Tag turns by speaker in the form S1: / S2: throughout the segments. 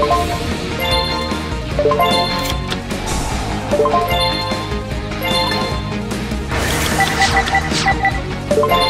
S1: Thank you.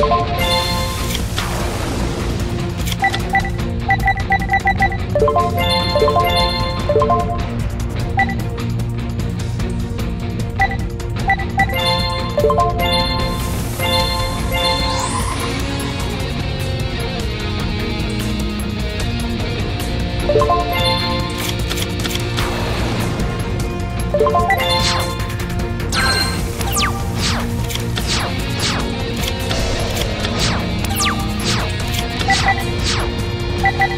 S1: Bye.